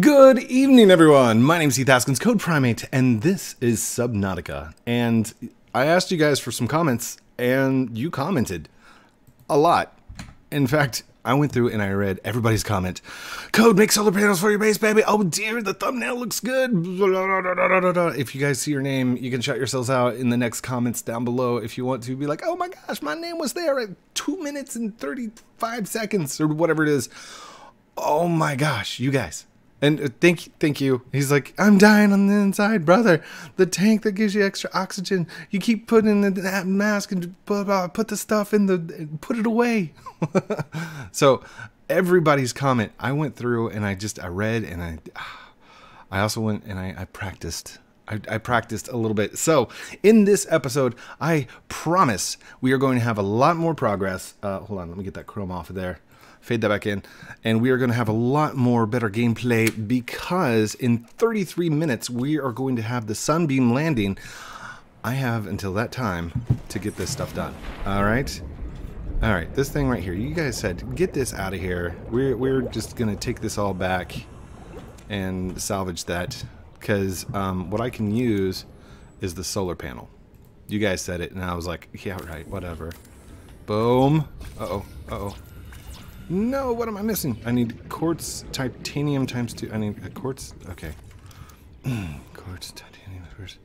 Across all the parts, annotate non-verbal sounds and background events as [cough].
Good evening, everyone. My name is Heath Haskins, CodePrime8, and this is Subnautica. And I asked you guys for some comments, and you commented a lot. In fact, I went through and I read everybody's comment. Code, make solar panels for your base, baby. Oh dear, the thumbnail looks good. If you guys see your name, you can shout yourselves out in the next comments down below if you want to. Be like, oh my gosh, my name was there at two minutes and 35 seconds or whatever it is. Oh my gosh, you guys. And uh, thank thank you. He's like, I'm dying on the inside, brother. The tank that gives you extra oxygen. You keep putting in that mask and put, uh, put the stuff in the put it away. [laughs] so everybody's comment, I went through and I just I read and I [sighs] I also went and I, I practiced. I, I, practiced a little bit. So, in this episode, I promise we are going to have a lot more progress. Uh, hold on, let me get that chrome off of there fade that back in, and we are going to have a lot more better gameplay because in 33 minutes we are going to have the Sunbeam landing. I have until that time to get this stuff done. All right? All right, this thing right here. You guys said, get this out of here. We're, we're just going to take this all back and salvage that because um, what I can use is the solar panel. You guys said it, and I was like, yeah, right, whatever. Boom. Uh-oh, uh-oh. No, what am I missing? I need quartz titanium times two. I need a quartz. Okay. [clears throat] quartz titanium. Where's,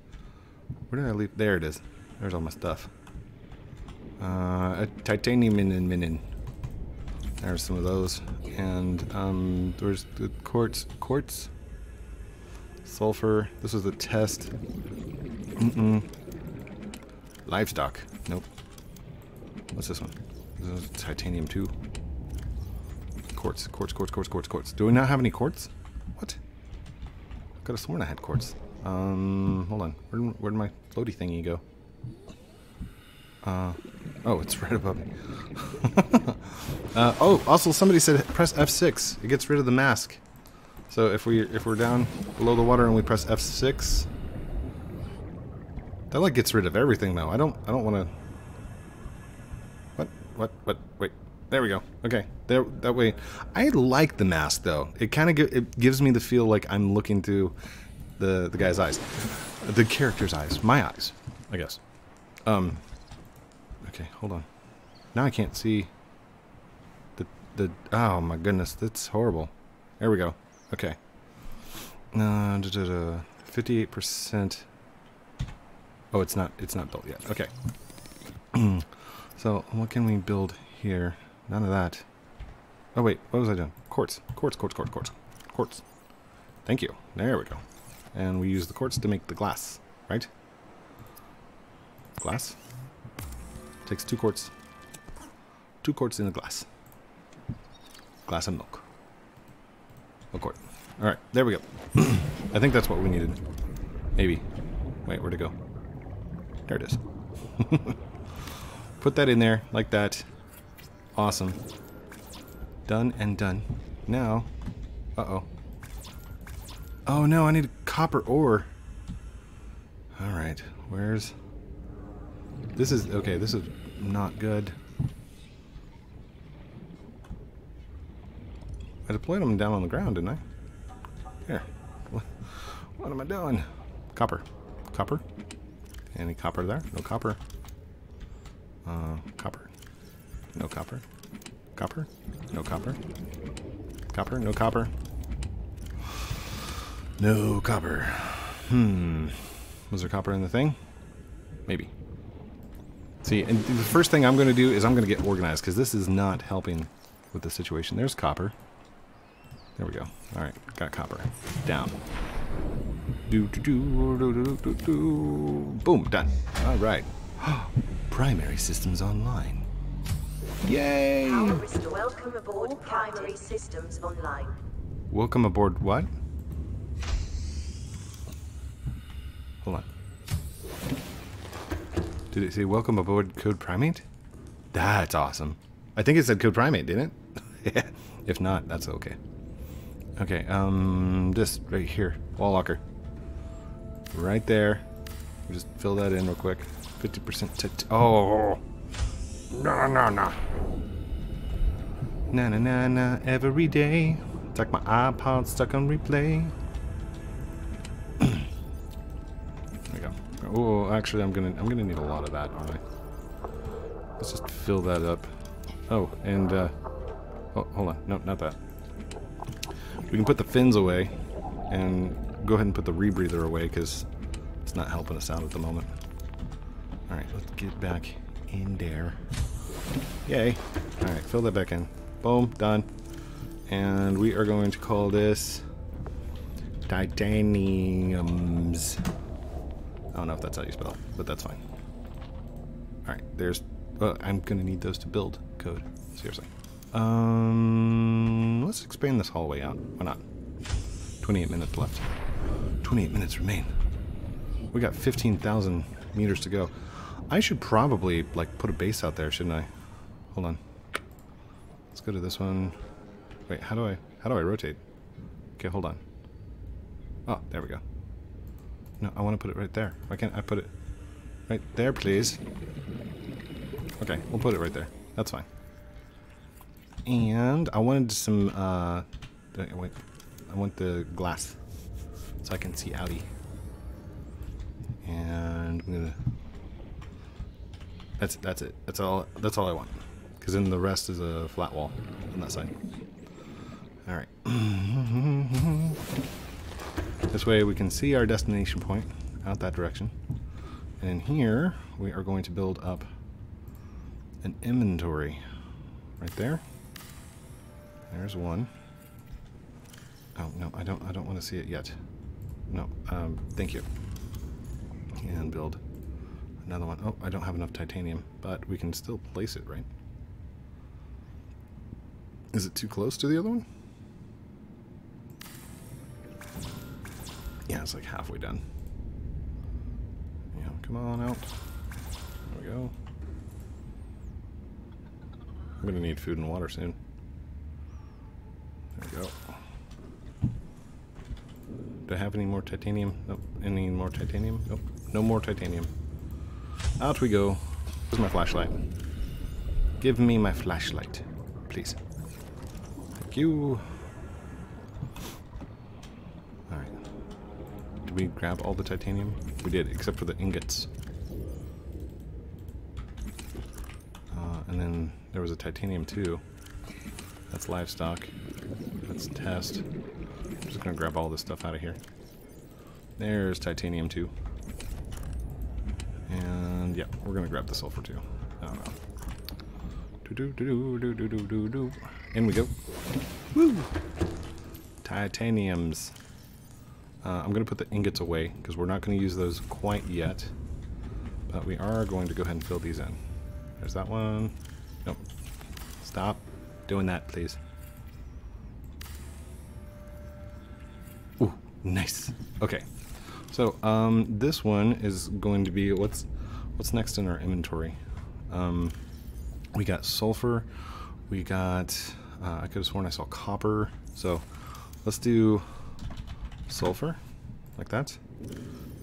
where did I leave? There it is. There's all my stuff. Uh, titanium minin minin. There's some of those. And um, there's the quartz. Quartz. Sulfur. This was a test. Mm-mm. Livestock. Nope. What's this one? This is titanium 2 quartz, quartz, quartz, quartz, quartz, quartz. Do we not have any quartz? What? I could have sworn I had quartz. Um, hold on. Where, where'd my floaty thingy go? Uh, oh, it's [laughs] right above me. [laughs] uh, oh, also somebody said press F6. It gets rid of the mask. So if we if we're down below the water and we press F6, that like gets rid of everything though. I don't I don't want to. What what what? Wait. There we go. Okay, there that way. I like the mask though. It kind of it gives me the feel like I'm looking through the the guy's eyes, the character's eyes, my eyes, I guess. Um. Okay, hold on. Now I can't see. The the oh my goodness, that's horrible. There we go. Okay. Uh, fifty-eight percent. Oh, it's not. It's not built yet. Okay. [clears throat] so what can we build here? None of that. Oh wait, what was I doing? Quartz. Quartz, quartz, quartz, quartz. Quartz. Thank you. There we go. And we use the quartz to make the glass, right? Glass. Takes two quartz. Two quartz in a glass. Glass of milk. A quart. Alright, there we go. [clears throat] I think that's what we needed. Maybe. Wait, where'd it go? There it is. [laughs] Put that in there, like that. Awesome. Done and done. Now, uh-oh. Oh no, I need copper ore. Alright, where's... This is, okay, this is not good. I deployed them down on the ground, didn't I? Here. What, what am I doing? Copper. Copper? Any copper there? No copper. Uh, copper. No copper. Copper? No copper. Copper? No copper. No copper. Hmm. Was there copper in the thing? Maybe. See, and the first thing I'm going to do is I'm going to get organized because this is not helping with the situation. There's copper. There we go. All right, got copper. Down. Do do do do do do do. Boom, done. All right. [gasps] Primary systems online. Yay! Welcome aboard Primary Systems Online. Welcome aboard what? Hold on. Did it say welcome aboard CodePrime8? That's awesome. I think it said CodePrime8, didn't it? [laughs] if not, that's okay. Okay, um, this right here, wall locker. Right there. Just fill that in real quick. 50% oh! No, no, no. Na na na na every day. It's like my iPod stuck on replay. there we go. Oh, actually, I'm gonna I'm gonna need a lot of that, aren't I? Let's just fill that up. Oh, and uh, oh, hold on. No, not that. We can put the fins away, and go ahead and put the rebreather away because it's not helping us out at the moment. All right, let's get back in there. Yay! All right, fill that back in. Boom, done. And we are going to call this titaniums. I don't know if that's how you spell, it, but that's fine. All right, there's. Well, I'm gonna need those to build code. Seriously. Um, let's expand this hallway out. Why not? 28 minutes left. 28 minutes remain. We got 15,000 meters to go. I should probably like put a base out there, shouldn't I? Hold on. Let's go to this one. Wait, how do I how do I rotate? Okay, hold on. Oh, there we go. No, I want to put it right there. Why can't I put it right there, please? Okay, we'll put it right there. That's fine. And I wanted some, uh, wait, I want the glass so I can see outie. And I'm gonna, that's, that's it. That's all, that's all I want. Because then the rest is a flat wall on that side. Alright. [laughs] this way we can see our destination point out that direction. And in here, we are going to build up an inventory right there. There's one. Oh no, I don't. I don't want to see it yet. No. Um, thank you. And build another one. Oh, I don't have enough titanium, but we can still place it, right? Is it too close to the other one? Yeah, it's like halfway done. Yeah, come on out. There we go. I'm gonna need food and water soon. There we go. Do I have any more titanium? Nope. Any more titanium? Nope. No more titanium. Out we go. Where's my flashlight? Give me my flashlight, please. Thank you. Alright. Did we grab all the titanium? We did, except for the ingots. Uh, and then there was a titanium too. That's livestock. That's test. I'm just gonna grab all this stuff out of here. There's titanium too. Yeah, we're gonna grab the sulfur too. I don't know. Do do do do do do do do. In we go. Woo! Titaniums. Uh, I'm gonna put the ingots away because we're not gonna use those quite yet. But we are going to go ahead and fill these in. There's that one. Nope. Stop doing that, please. Ooh, nice. Okay. So, um, this one is going to be what's what's next in our inventory. Um, we got sulfur. We got. Uh, I could have sworn I saw copper. So, let's do sulfur, like that.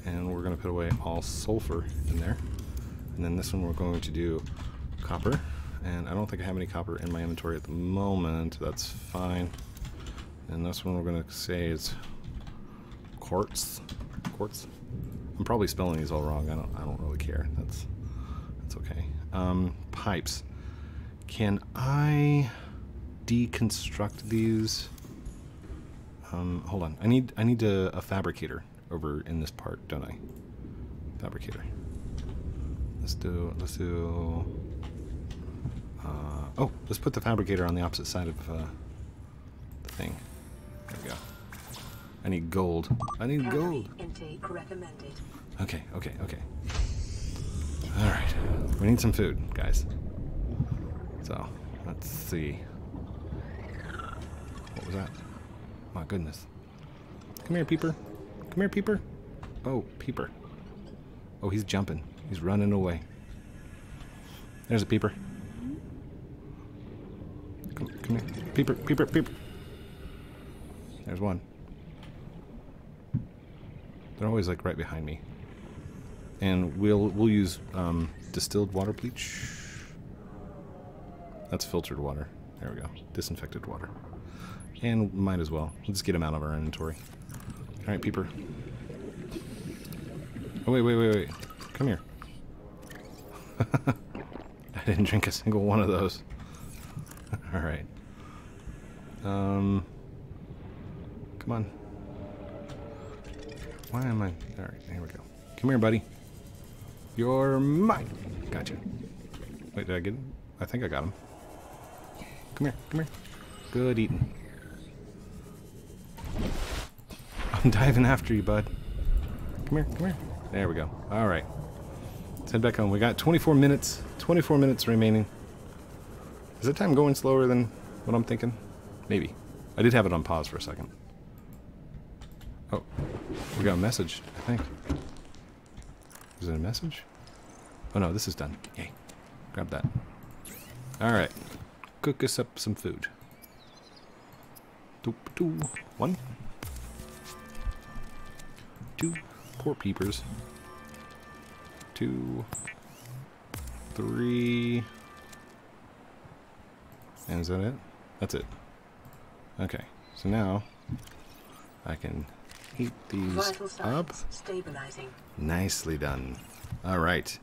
And we're going to put away all sulfur in there. And then this one we're going to do copper. And I don't think I have any copper in my inventory at the moment. That's fine. And this one we're going to say is quartz. Quartz. I'm probably spelling these all wrong. I don't. I don't really care. That's that's okay. Um, pipes. Can I deconstruct these? Um, hold on. I need I need a, a fabricator over in this part, don't I? Fabricator. Let's do let's do. Uh, oh, let's put the fabricator on the opposite side of uh, the thing. There we go. I need gold. I need gold. Intake recommended. Okay, okay, okay. All right. We need some food, guys. So, let's see. What was that? My goodness. Come here, Peeper. Come here, Peeper. Oh, Peeper. Oh, he's jumping. He's running away. There's a Peeper. Come, come here. Peeper, Peeper, Peeper. There's one. They're always like right behind me. And we'll we'll use um, distilled water bleach. That's filtered water. There we go. Disinfected water. And might as well. Let's get him out of our inventory. Alright, peeper. Oh, wait, wait, wait, wait. Come here. [laughs] I didn't drink a single one of those. [laughs] Alright. Um... Come on. Why am I... Alright, here we go. Come here, buddy. You're mine. Gotcha. Wait, did I get him? I think I got him. Come here, come here. Good eating. I'm diving after you, bud. Come here, come here. There we go. Alright. Let's head back home. We got 24 minutes. 24 minutes remaining. Is that time going slower than what I'm thinking? Maybe. I did have it on pause for a second. Oh. We got a message, I think. Is it a message? Oh no, this is done. Yay. Grab that. Alright. Cook us up some food. Doop doo. One. Two. Poor peepers. Two. Three. And is that it? That's it. Okay. So now I can heat these up. stabilizing. Nicely done. All right.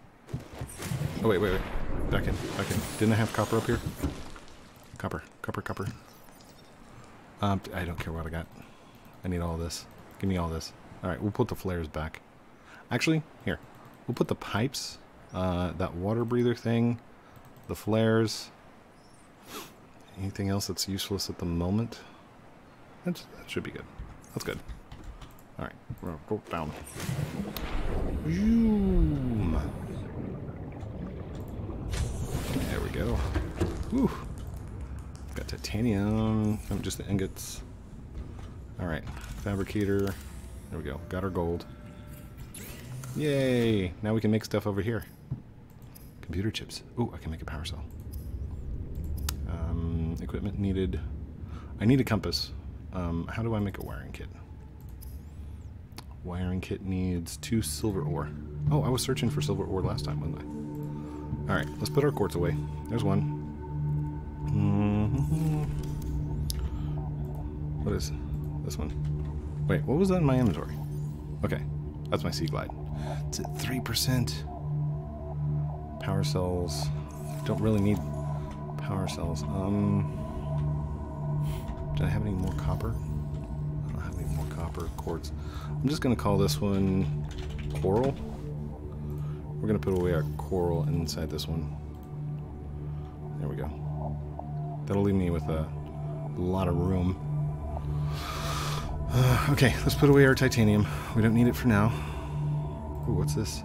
Oh wait, wait, wait. Back in, back in. Didn't I have copper up here? Copper, copper, copper. Um, I don't care what I got. I need all this. Give me all this. All right, we'll put the flares back. Actually, here. We'll put the pipes, uh, that water breather thing, the flares. Anything else that's useless at the moment? That's, that should be good. That's good. All right, we'll go down. Zoom. There we go. Whew. Got titanium. Oh, just the ingots. All right, fabricator. There we go. Got our gold. Yay! Now we can make stuff over here. Computer chips. Ooh, I can make a power cell. Um, equipment needed. I need a compass. Um, how do I make a wiring kit? Wiring kit needs two silver ore. Oh, I was searching for silver ore last time, wasn't I? Alright, let's put our quartz away. There's one. Mhm. What is this one? Wait, what was that in my inventory? Okay, that's my Sea Glide. It's at 3%. Power cells. Don't really need power cells. Um, do I have any more copper? Copper quartz. I'm just gonna call this one coral. We're gonna put away our coral inside this one. There we go. That'll leave me with a lot of room. Uh, [sighs] okay, let's put away our titanium. We don't need it for now. Ooh, what's this?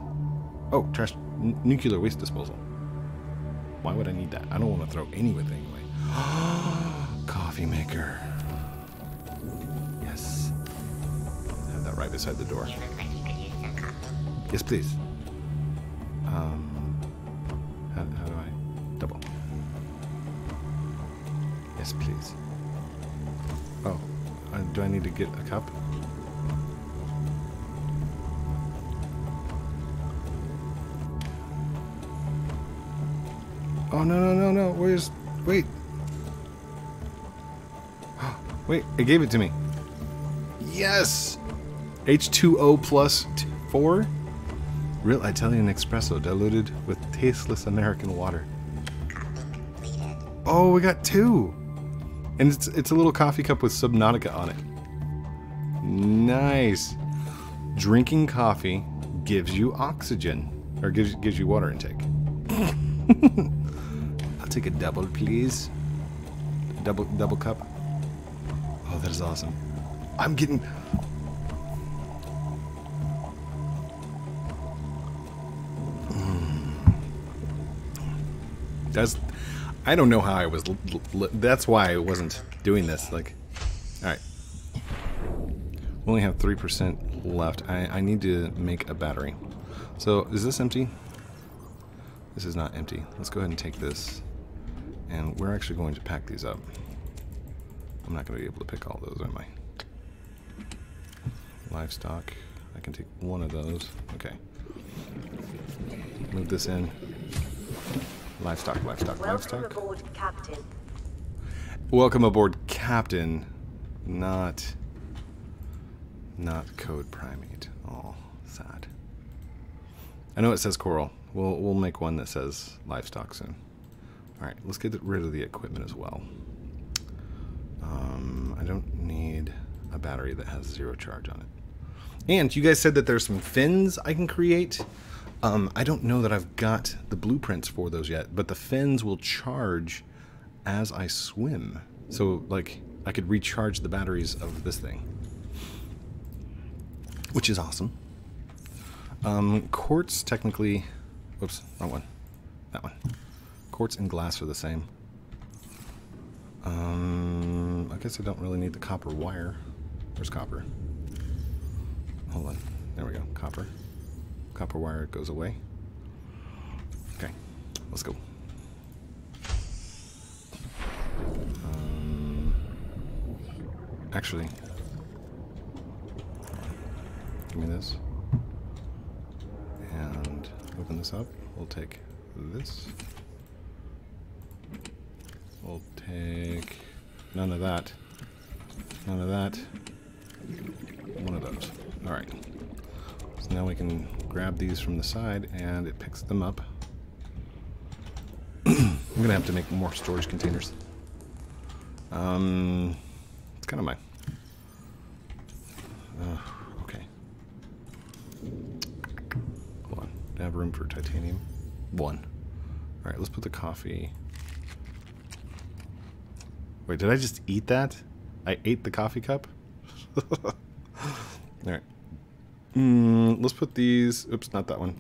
Oh, trash nuclear waste disposal. Why would I need that? I don't want to throw any with it anyway. [gasps] Coffee maker. Right beside the door. Yes, please. Um, how, how do I double? Yes, please. Oh, uh, do I need to get a cup? Oh no no no no! Where's wait? [gasps] Wait, it gave it to me. Yes. H2O plus t- four. Real Italian espresso diluted with tasteless American water. Oh, we got two. And it's it's a little coffee cup with Subnautica on it. Nice. Drinking coffee gives you oxygen or gives gives you water intake. [laughs] I'll take a double, please. Double double cup. Oh, that is awesome. I'm getting I don't know how I was. That's why I wasn't doing this. Like, all right, we only have three percent left. I, I need to make a battery. So is this empty? This is not empty. Let's go ahead and take this, and we're actually going to pack these up. I'm not going to be able to pick all those, am I? Livestock. I can take one of those. Okay. Move this in. Livestock, livestock, Welcome livestock. aboard, Captain. Welcome aboard, Captain. Not. Not code primate. Oh, sad. I know it says coral. We'll we'll make one that says livestock soon. All right, let's get rid of the equipment as well. Um, I don't need a battery that has zero charge on it. And you guys said that there's some fins I can create. Um, I don't know that I've got the blueprints for those yet, but the fins will charge as I swim. So, like, I could recharge the batteries of this thing. Which is awesome. Um, quartz, technically... Whoops, wrong one. That one. Quartz and glass are the same. Um, I guess I don't really need the copper wire. Where's copper? Hold on. There we go. Copper. Copper wire goes away. Okay. Let's go. Um, actually, give me this. And open this up. We'll take this. We'll take none of that. None of that. One of those. Alright. So now we can grab these from the side and it picks them up. [clears throat] I'm gonna have to make more storage containers. Um, it's kind of my. Uh, okay. Hold on. I have room for titanium? One. All right. Let's put the coffee. Wait, did I just eat that? I ate the coffee cup. [laughs] All right. Mm, let's put these. Oops, not that one.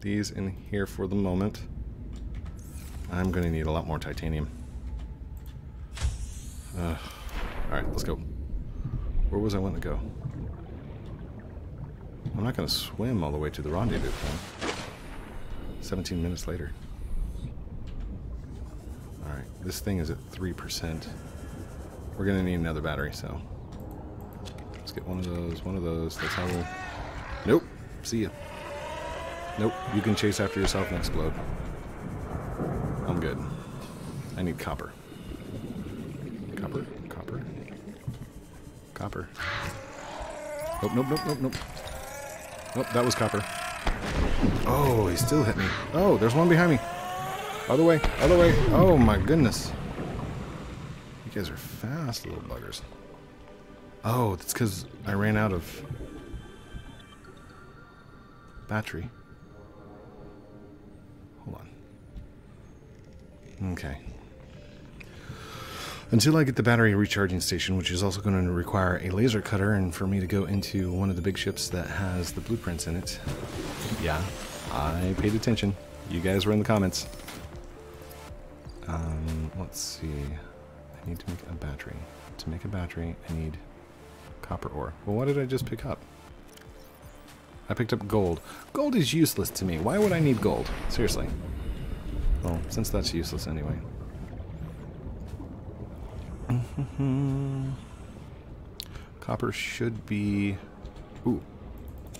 These in here for the moment. I'm to need a lot more titanium. Uh, Alright, let's go. Where was I wanting to go? I'm not to swim all the way to the rendezvous point. 17 minutes later. Alright, this thing is at 3%. We're to need another battery, so... Get one of those, one of those. That's how we'll... Nope. See ya. Nope. You can chase after yourself and explode. I'm good. I need copper. Copper? Copper? Copper. Nope, nope, nope, nope, nope. Nope, that was copper. Oh, he still hit me. Oh, there's one behind me. Other way, other way. Oh my goodness. You guys are fast little buggers. Oh, that's because I ran out of battery. Hold on. Okay. Until I get the battery recharging station, which is also going to require a laser cutter and for me to go into one of the big ships that has the blueprints in it. Yeah, I paid attention. You guys were in the comments. Um, let's see. I need to make a battery. To make a battery, I need copper ore. Well, what did I just pick up? I picked up gold. Gold is useless to me. Why would I need gold? Seriously. Well, since that's useless anyway. [laughs] Copper should be... Ooh.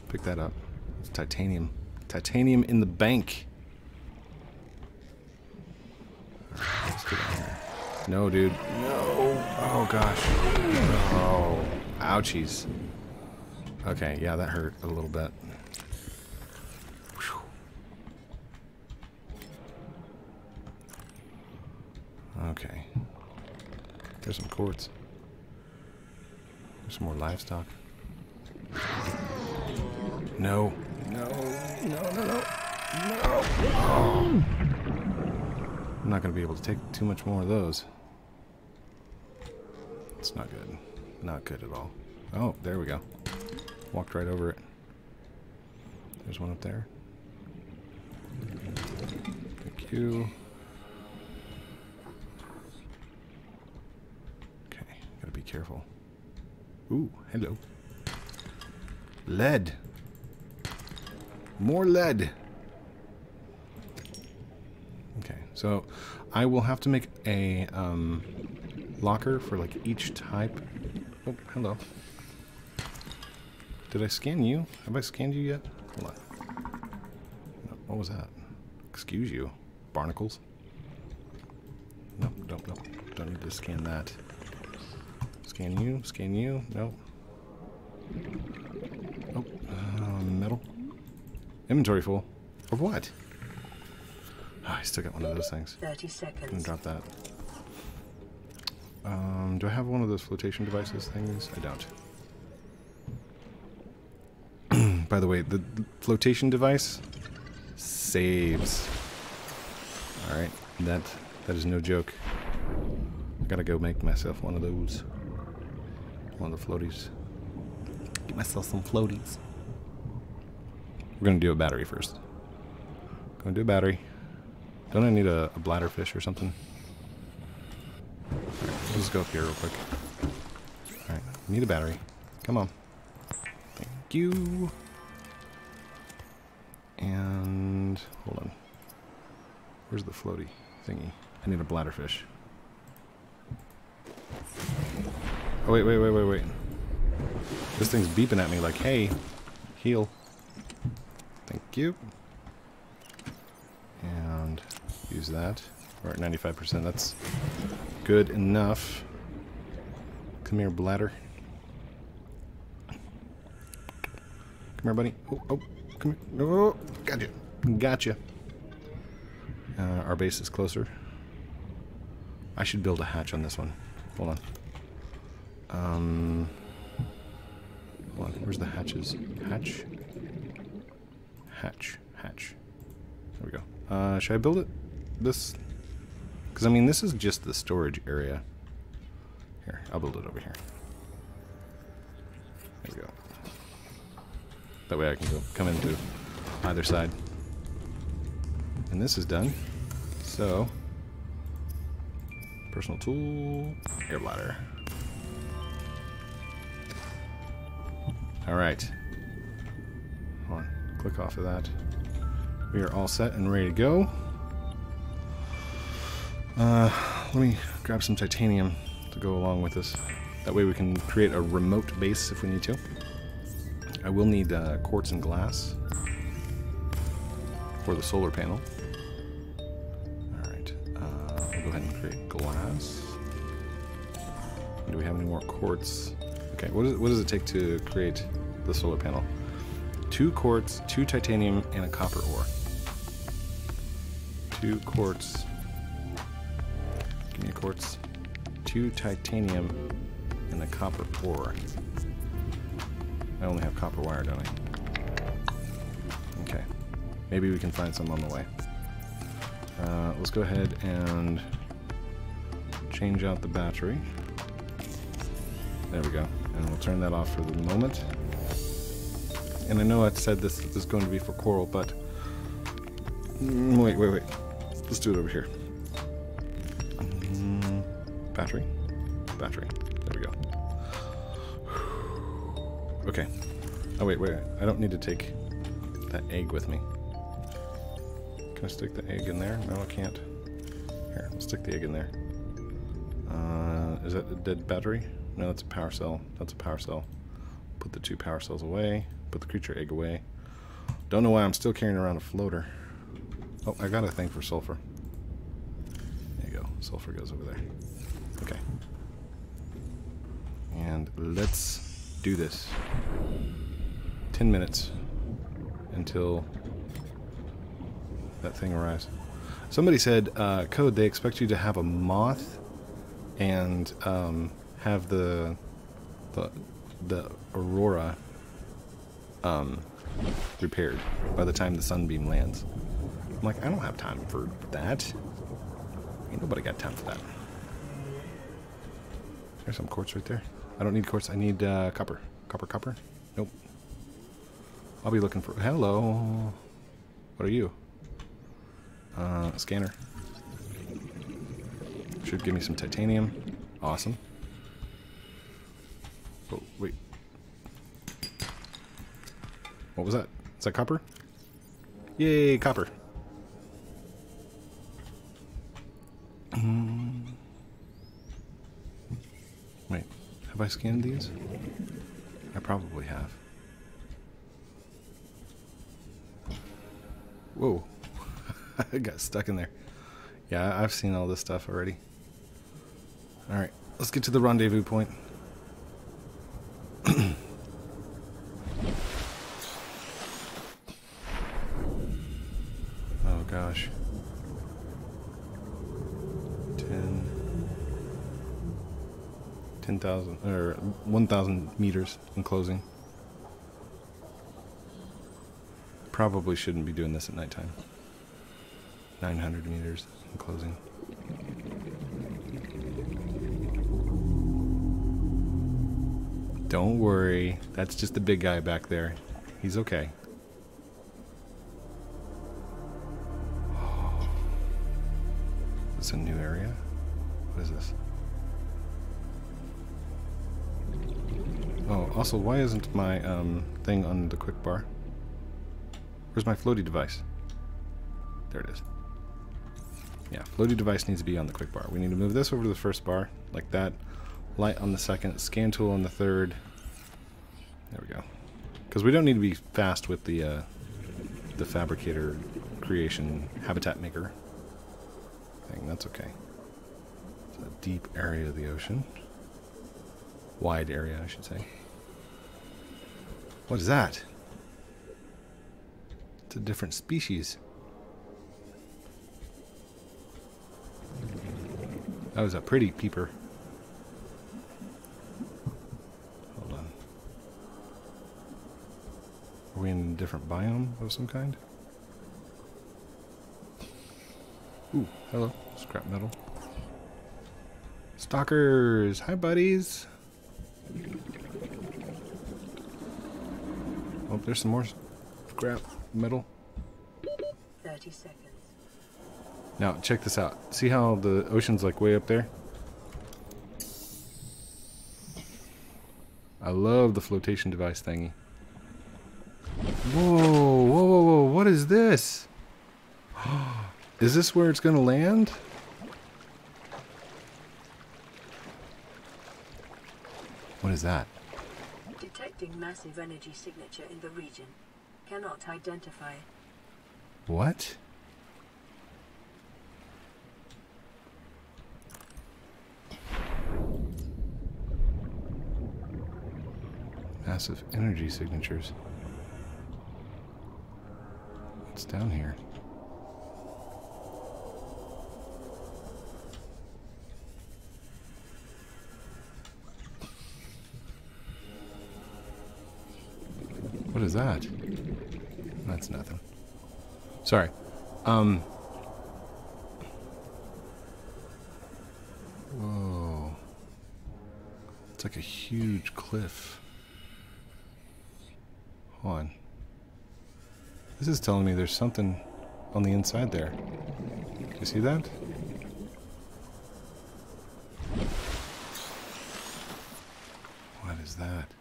Pick that up. It's titanium. Titanium in the bank. No, dude. No. Oh, gosh. Oh. Ouchies. Okay, yeah, that hurt a little bit. Whew. Okay. There's some quartz. There's some more livestock. No. No. No, no, no. No. Oh. I'm not going to be able to take too much more of those. It's not good. Not good at all. Oh, there we go. Walked right over it. There's one up there. Thank you. Okay, gotta be careful. Ooh, hello. Lead. More lead. Okay, so I will have to make a um, locker for like each type. Oh, hello. Did I scan you? Have I scanned you yet? Hold on. No, what was that? Excuse you, barnacles. Nope, nope, nope. Don't need to scan that. Scan you, scan you. No. Oh, uh, metal. Inventory full. Of what? Oh, I still got one of those things. 30 Gonna seconds. drop that. Um, do I have one of those flotation devices things? I don't. [clears throat] By the way, the flotation device saves. Alright, that that is no joke. I gotta go make myself one of those. One of the floaties. Get myself some floaties. We're gonna do a battery first. Gonna do a battery. Don't I need a, a bladder fish or something? Let's just go up here real quick. Alright, need a battery. Come on. Thank you. And hold on. Where's the floaty thingy? I need a bladder fish. Oh wait, wait, wait, wait, wait. This thing's beeping at me like, hey, heal. Thank you. And use that. We're at 95%. That's good enough. Come here, bladder. Come here, buddy. Oh, oh, come here. Oh, gotcha. Gotcha. Uh, our base is closer. I should build a hatch on this one. Hold on. Um, hold on. Where's the hatches? Hatch? Hatch. Hatch. There we go. Uh, should I build it? This? Because, I mean, this is just the storage area. Here, I'll build it over here. There we go. That way I can go come into either side. And this is done. So, personal tool, air bladder. All right. Hold on. Click off of that. We are all set and ready to go. Uh, let me grab some titanium to go along with this. That way we can create a remote base if we need to. I will need uh, quartz and glass for the solar panel. Alright, uh, we'll go ahead and create glass. Do we have any more quartz? Okay, what, is, what does it take to create the solar panel? Two quartz, two titanium, and a copper ore. Two quartz. Quartz. Two titanium, and a copper ore. I only have copper wire, don't I? Okay. Maybe we can find some on the way. Uh, let's go ahead and change out the battery. There we go. And we'll turn that off for the moment. And I know I said this is going to be for coral, but... Mm, Wait, wait, wait. Let's do it over here. Battery. Battery. There we go. Okay. Oh, wait, wait. I don't need to take that egg with me. Can I stick the egg in there? No, I can't. Here, let's stick the egg in there. Uh, is that a dead battery? No, that's a power cell. That's a power cell. Put the two power cells away. Put the creature egg away. Don't know why I'm still carrying around a floater. Oh, I got a thing for sulfur. There you go. Sulfur goes over there. Okay. And let's do this. 10 minutes until that thing arrives. Somebody said, uh, Code, they expect you to have a moth and um, have the, the, the aurora um, repaired by the time the sunbeam lands. I'm like, I don't have time for that. Ain't nobody got time for that. There's some quartz right there. I don't need quartz. I need uh, copper. Copper, copper? Nope. I'll be looking for... Hello. What are you? Uh, scanner. Should give me some titanium. Awesome. Oh, wait. What was that? Is that copper? Yay, copper. Have I scanned these? I probably have. Whoa. [laughs] I got stuck in there. Yeah, I've seen all this stuff already. Alright, let's get to the rendezvous point. [clears throat] oh gosh. 10,000 or 1,000 meters in closing. Probably shouldn't be doing this at nighttime. 900 meters in closing. Don't worry, that's just the big guy back there. He's okay. Also, why isn't my um, thing on the quick bar? Where's my floaty device? There it is. Yeah, floaty device needs to be on the quick bar. We need to move this over to the first bar, like that. Light on the second, scan tool on the third. There we go. Because we don't need to be fast with the uh, the fabricator creation habitat maker thing. That's okay. It's a deep area of the ocean. Wide area, I should say. What is that? It's a different species. That was a pretty peeper. Hold on. Are we in a different biome of some kind? Ooh, hello. Scrap metal. Stalkers! Hi, buddies! Oh, there's some more scrap metal. 30 seconds. Now, check this out. See how the ocean's like way up there? I love the flotation device thingy. Whoa, whoa, whoa, whoa, what is this? [gasps] Is this where it's gonna land? What is that? Detecting massive energy signature in the region. Cannot identify. What? Massive energy signatures. It's down here? What is that? That's nothing. Sorry. Um. Whoa. It's like a huge cliff. Hold on. This is telling me there's something on the inside there. You see that? What is that?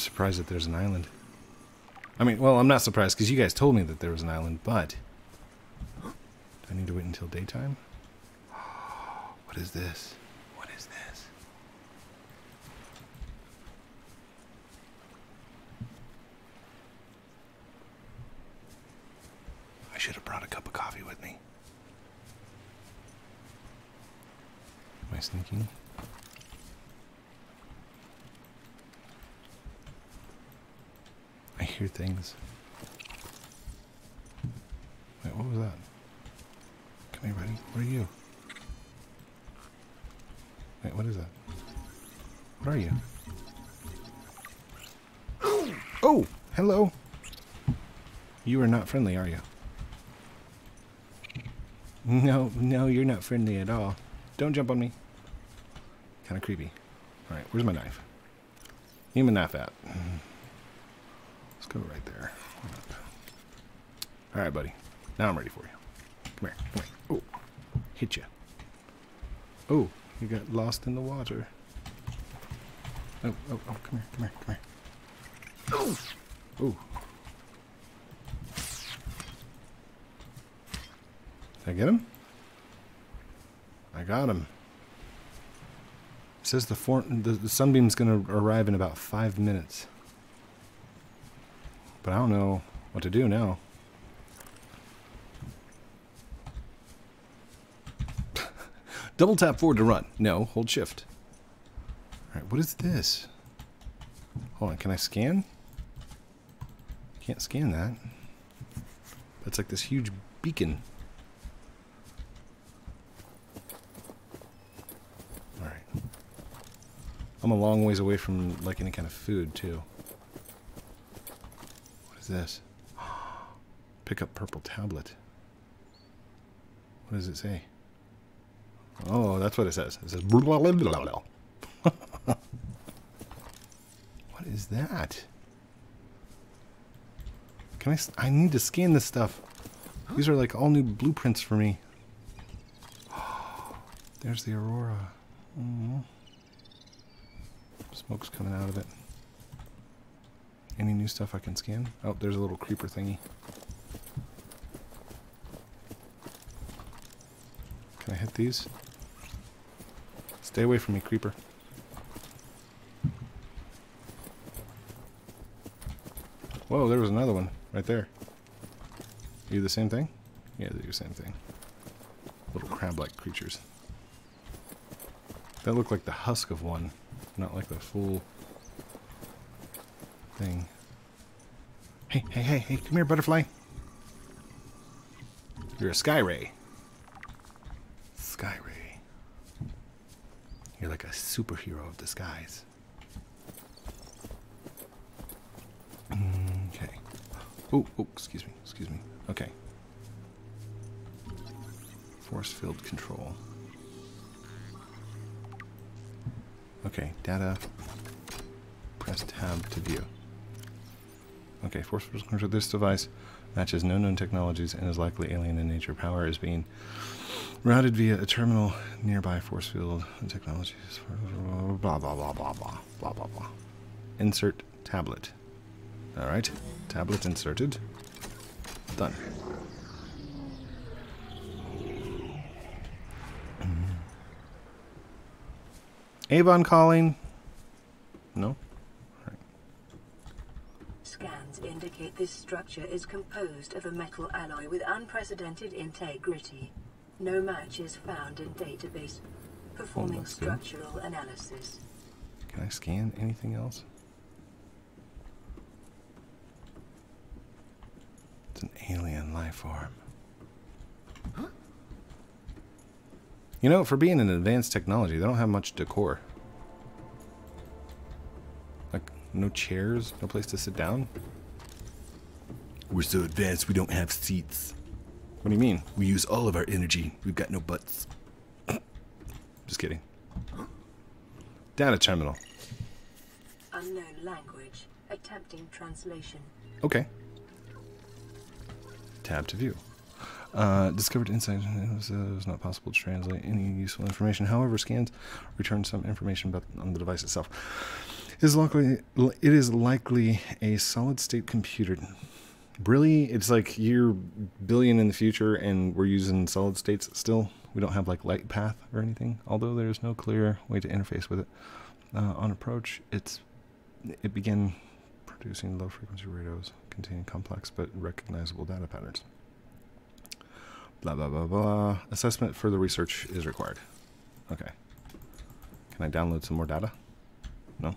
Surprised that there's an island. I mean, well, I'm not surprised because you guys told me that there was an island, but. Do I need to wait until daytime? [sighs] What is this? You are not friendly, are you? No, no, you're not friendly at all. Don't jump on me. Kind of creepy. All right, where's my knife? Need my knife out. Let's go right there. All right, buddy. Now I'm ready for you. Come here. Come here. Oh, hit you. Oh, you got lost in the water. Oh, oh, oh, come here, come here, come here. Oh, oh. I get him? I got him. It says the, for- the, the sunbeam's going to arrive in about five minutes. But I don't know what to do now. [laughs] Double tap forward to run. No, hold shift. Alright, what is this? Hold on, can I scan? Can't scan that. It's like this huge beacon. I'm a long ways away from like any kind of food too. What is this? [gasps] Pick up purple tablet. What does it say? Oh, that's what it says. It says. [laughs] What is that? Can I? I need to scan this stuff. These are like all new blueprints for me. [gasps] There's the aurora. Mhm. Smoke's coming out of it. Any new stuff I can scan? Oh, there's a little creeper thingy. Can I hit these? Stay away from me, creeper. Whoa, there was another one right there. You the same thing? Yeah, they do the same thing. Little crab-like creatures. That looked like the husk of one, not like the full thing. Hey, hey, hey, hey, come here, butterfly. You're a sky ray. Sky ray. You're like a superhero of the skies. Mm, Okay. Oh, oh, excuse me, excuse me. Okay. Force field control. Okay, data. Press tab to view. Okay, force field control. This device matches no known technologies and is likely alien in nature. Power is being routed via a terminal nearby force field technologies. Blah blah blah blah blah blah blah blah. Insert tablet. All right, tablet inserted. Done. Avon calling. No. Scans indicate this structure is composed of a metal alloy with unprecedented integrity. No match is found in database. Performing looks good. structural analysis. Can I scan anything else? It's an alien life form. You know, for being an advanced technology, they don't have much decor. Like, no chairs, no place to sit down. We're so advanced, we don't have seats. What do you mean? We use all of our energy. We've got no butts. [coughs] Just kidding. Data terminal. Unknown language. Attempting translation. Okay. Tab to view. Uh, discovered insight. It was, uh, it was not possible to translate any useful information. However, scans returned some information about on the device itself. It is likely, it is likely a solid-state computer. Really, it's like year billion in the future, and we're using solid states still. We don't have like light path or anything. Although there's no clear way to interface with it. Uh, on approach, it's it began producing low frequency radios containing complex but recognizable data patterns. Blah blah blah blah. Assessment further research is required. Okay. Can I download some more data? No.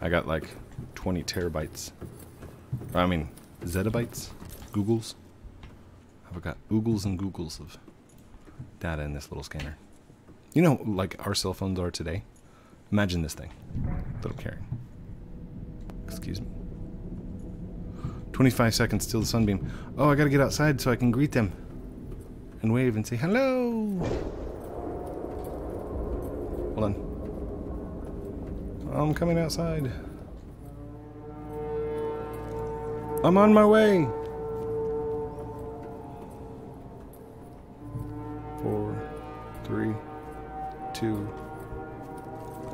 I got like 20 terabytes. I mean, zettabytes? Googles? I've got oogles and googles of data in this little scanner. You know, like our cell phones are today? Imagine this thing I'm carrying. Excuse me. 25 seconds till the sunbeam. Oh, I gotta get outside so I can greet them and wave and say hello. Hold on. I'm coming outside. I'm on my way. Four, three, two,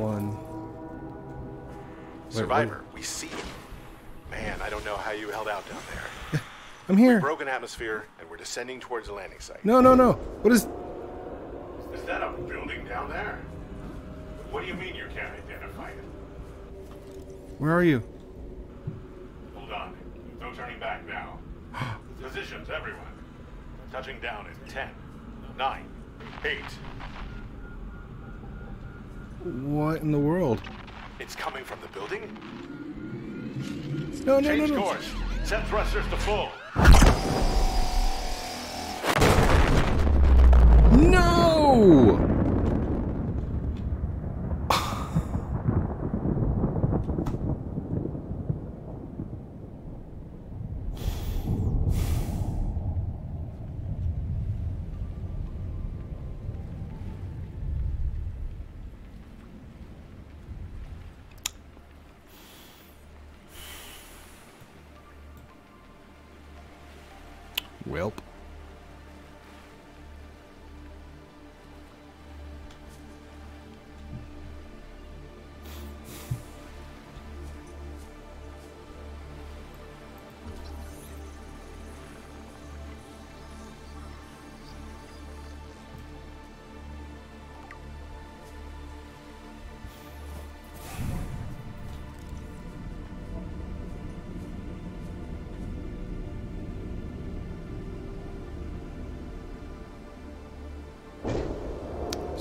one. Wait, Survivor, we see. Man, I don't know how you held out down there. I'm here. Broken atmosphere, and we're descending towards the landing site. No, no, no. What is? Is that a building down there? What do you mean you can't identify it? Where are you? Hold on. No turning back now. [gasps] Positions, everyone. Touching down in 10, 9, 8, What in the world? It's coming from the building? No, no, no, Change no. course. Set thrusters to full. No!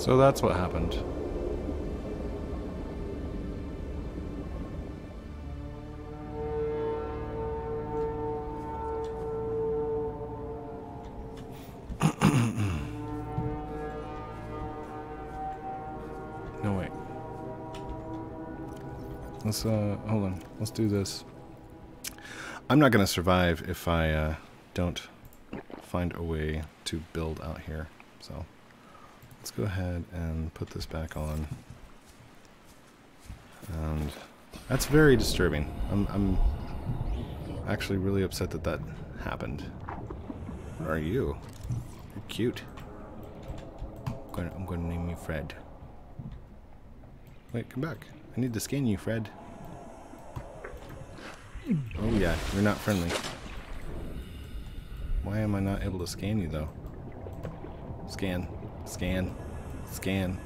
So that's what happened. [clears throat] no wait. Let's uh hold on. Let's do this. I'm not gonna survive if I uh, don't find a way to build out here. So let's go ahead and put this back on. And that's very disturbing. I'm, I'm actually really upset that that happened. Are you? You're cute. I'm gonna, I'm gonna name you Fred. Wait, come back. I need to scan you, Fred. Oh yeah, you're not friendly. Why am I not able to scan you though? Scan, scan, scan,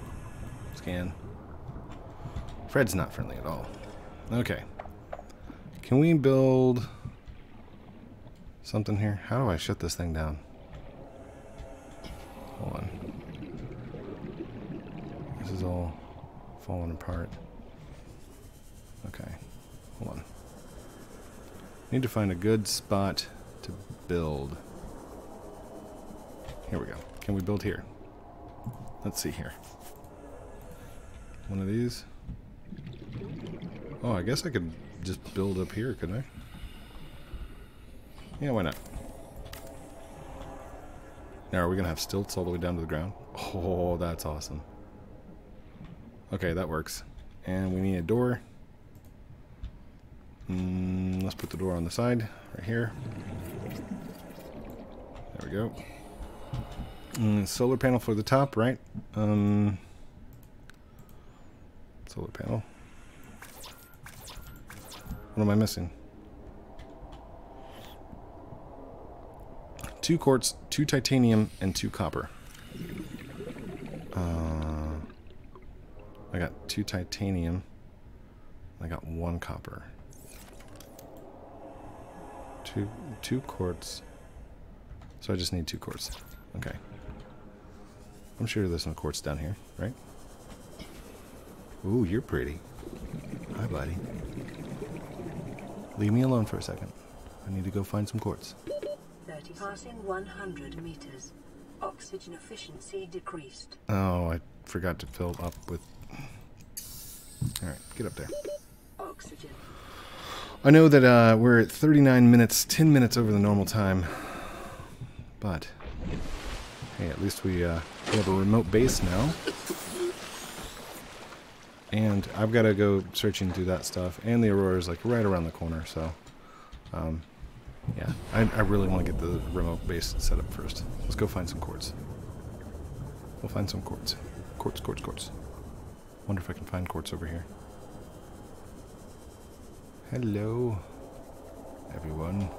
scan. Fred's not friendly at all. Okay. Can we build something here? How do I shut this thing down? Hold on. This is all falling apart. Okay. Hold on. Need to find a good spot to build. Here we go. Can we build here? Let's see here. One of these. Oh, I guess I could just build up here, could I? Yeah, why not? Now, are we going to have stilts all the way down to the ground? Oh, that's awesome. Okay, that works. And we need a door. Mm, let's put the door on the side, right here. There we go. Mm, solar panel for the top, right? Um, solar panel. What am I missing? Two quartz, two titanium, and two copper. Uh, I got two titanium. I got one copper. Two, two quartz. So I just need two quartz. Okay. I'm sure there's some quartz down here, right? Ooh, you're pretty. Hi, buddy. Leave me alone for a second. I need to go find some quartz. 30 passing 100 meters. Oxygen efficiency decreased. Oh, I forgot to fill up with... Alright, get up there. Oxygen. I know that uh, we're at 39 minutes, 10 minutes over the normal time. But, hey, at least we, uh, we have a remote base now. And I've got to go searching through that stuff. And the Aurora's like right around the corner, so... Um, yeah, I, I really want to get the remote base set up first. Let's go find some quartz. We'll find some quartz. Quartz, quartz, quartz. Wonder if I can find quartz over here. Hello, everyone.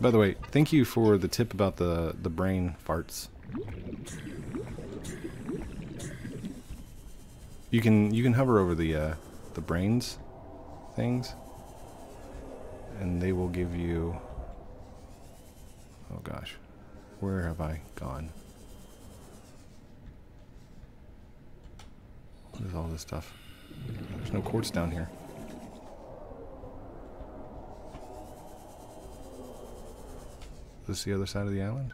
By the way, thank you for the tip about the, the brain farts. You can you can hover over the uh, the brains things, and they will give you. Oh gosh, where have I gone? with all this stuff? There's no quartz down here. Is this the other side of the island?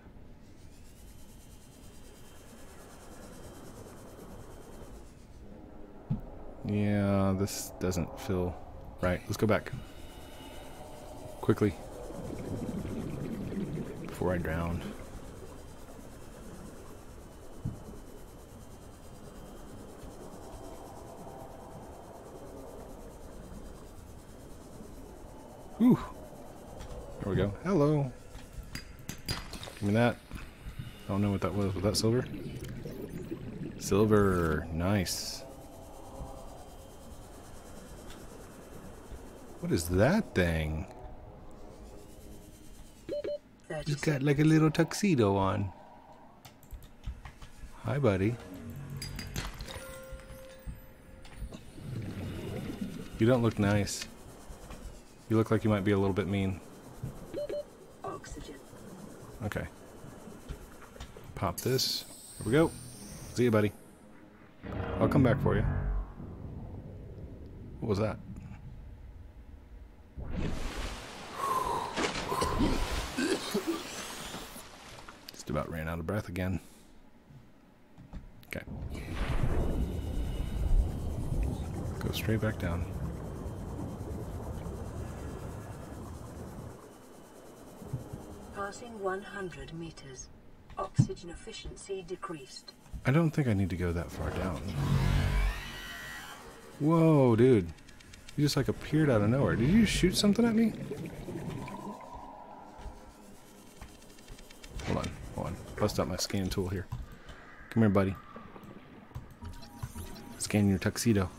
Yeah, this doesn't feel right. Let's go back. Quickly. Before I drown. Ooh. There we go. Hello. Give me that. I don't know what that was. Was that silver? Silver. Nice. What is that thing? 30 It's got like a little tuxedo on. Hi, buddy. You don't look nice. You look like you might be a little bit mean. Oxygen. Okay. Pop this. Here we go. See you, buddy. I'll come back for you. What was that? Just about ran out of breath again. Okay. Go straight back down. Passing 100 meters. Oxygen efficiency decreased. I don't think I need to go that far down. Whoa, dude. You just like appeared out of nowhere. Did you shoot something at me? Hold on, hold on. Bust out my scan tool here. Come here, buddy. Scan your tuxedo.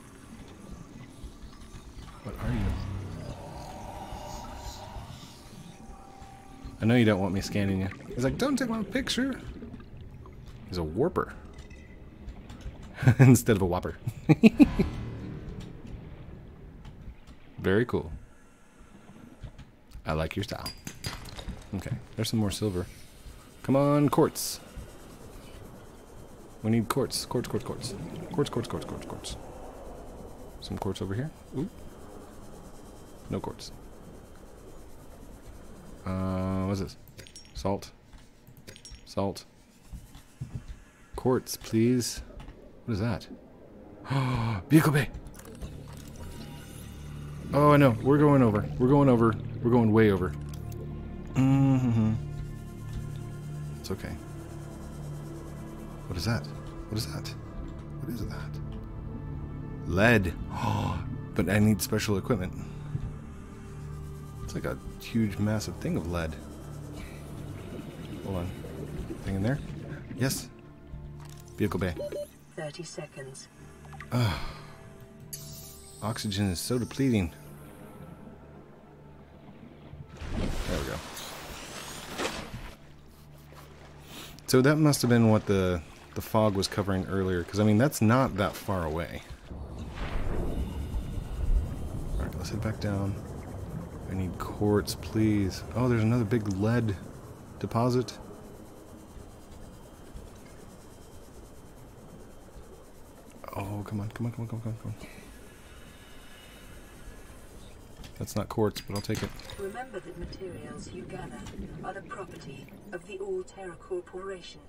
What are you? I know you don't want me scanning you. He's like, don't take my picture. He's a warper. [laughs] Instead of a whopper. [laughs] Very cool. I like your style. Okay, there's some more silver. Come on, quartz. We need quartz. Quartz, quartz, quartz. Quartz, quartz, quartz, quartz, quartz. Some quartz over here. Ooh. No quartz. Uh, what's this? Salt. Salt. Quartz, please. What is that? [gasps] Vehicle bay. Oh, I know. We're going over. We're going over. We're going way over. Mm-hmm. It's okay. What is that? What is that? What is that? Lead. Oh, [gasps] but I need special equipment. It's like a huge, massive thing of lead. Hold on. Thing in there? Yes. Vehicle bay. 30 seconds. Ah. Oxygen is so depleting. There we go. So that must have been what the the fog was covering earlier, because I mean that's not that far away. All right, let's head back down. I need quartz, please. Oh, there's another big lead deposit. Oh, come on, come on, come on, come on, come on, That's not quartz, but I'll take it. Remember that materials you gather are the property of the Alterra Corporation.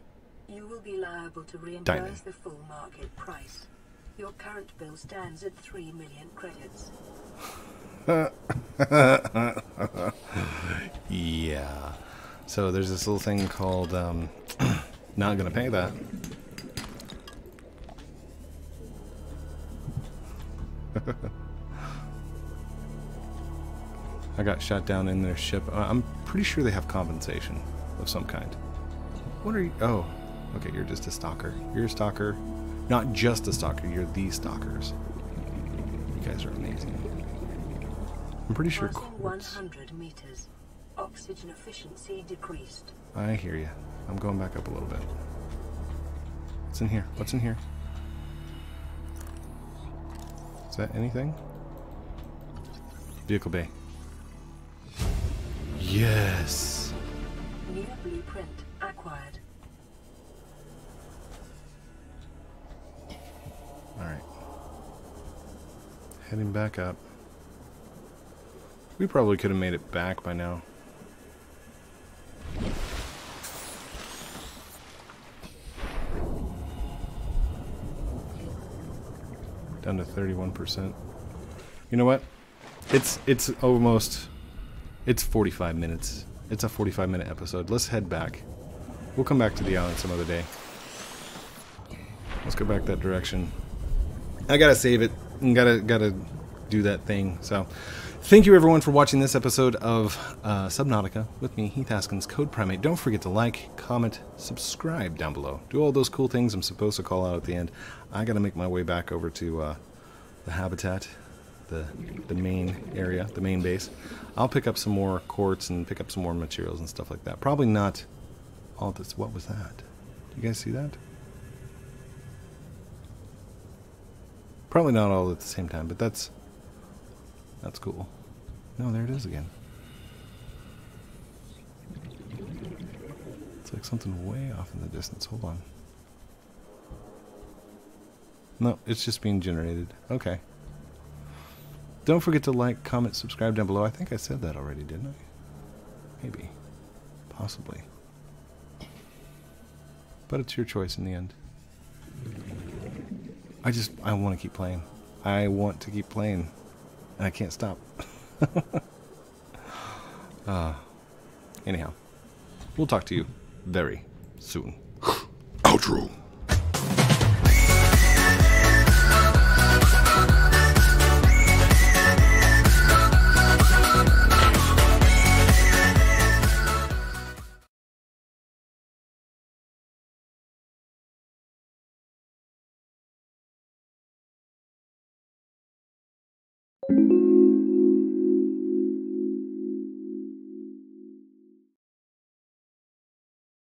You will be liable to reimburse Diamond. the full market price. Your current bill stands at 3 million credits. [laughs] Yeah. So there's this little thing called um, [clears throat] not gonna pay that. [laughs] I got shot down in their ship. Uh, I'm pretty sure they have compensation of some kind. What are you? Oh, okay. You're just a stalker. You're a stalker. Not just a stalker. You're the stalkers. You guys are amazing. I'm pretty sure. Quartz- 100 meters. Oxygen efficiency decreased. I hear you. I'm going back up a little bit. What's in here? What's in here? Is that anything? Vehicle bay. Yes. New blueprint acquired. All right. Heading back up. We probably could have made it back by now. Down to 31%. You know what? It's it's almost it's 45 minutes. It's a 45 minute episode. Let's head back. We'll come back to the island some other day. Let's go back that direction. I gotta save it and gotta gotta do that thing. So, thank you everyone for watching this episode of uh, Subnautica with me, Heath Haskins, CodePrime8. Don't forget to like, comment, subscribe down below. Do all those cool things I'm supposed to call out at the end. I gotta make my way back over to uh, the habitat, the the main area, the main base. I'll pick up some more quartz and pick up some more materials and stuff like that. Probably not all this. What was that? Do You guys see that? Probably not all at the same time, but that's that's cool. No, there it is again. It's like something way off in the distance. Hold on. No, it's just being generated. Okay. Don't forget to like, comment, subscribe down below. I think I said that already, didn't I? Maybe. Possibly. But it's your choice in the end. I just, I want to keep playing. I want to keep playing. And I can't stop. [laughs] uh, anyhow, we'll talk to you very soon. Outro.